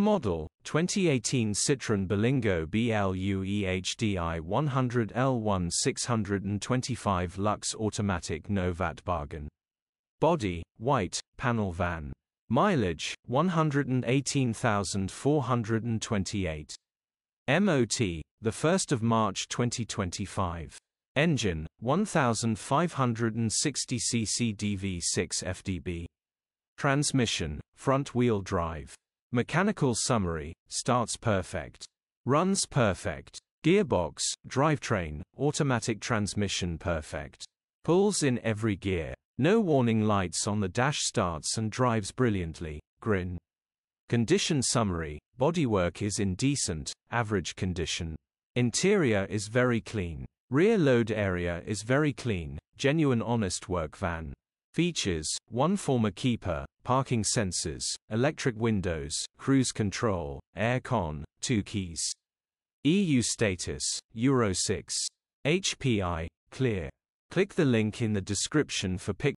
Model 2018 Citroën Berlingo BlueHDi 100L1 625 Lux Automatic Novat Bargain. Body White, panel van. Mileage 118,428. MOT the 1st of March 2025. Engine 1560 cc DV6 FDB. Transmission front wheel drive. Mechanical summary starts perfect. Runs perfect. Gearbox, drivetrain, automatic transmission perfect. Pulls in every gear. No warning lights on the dash starts and drives brilliantly. Grin. Condition summary bodywork is in decent, average condition. Interior is very clean. Rear load area is very clean, genuine honest work van. Features, one former keeper, parking sensors, electric windows, cruise control, air con, two keys. EU status, Euro 6. HPI, clear. Click the link in the description for pic